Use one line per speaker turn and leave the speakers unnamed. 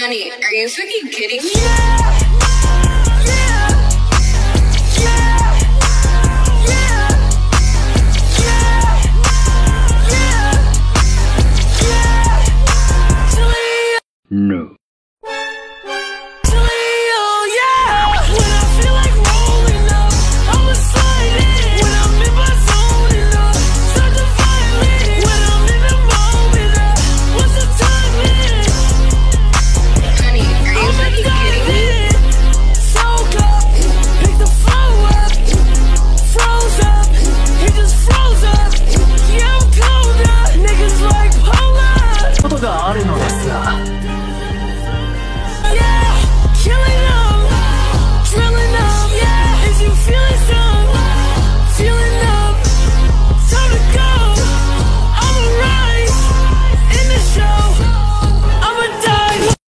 Honey, are you fucking kidding me?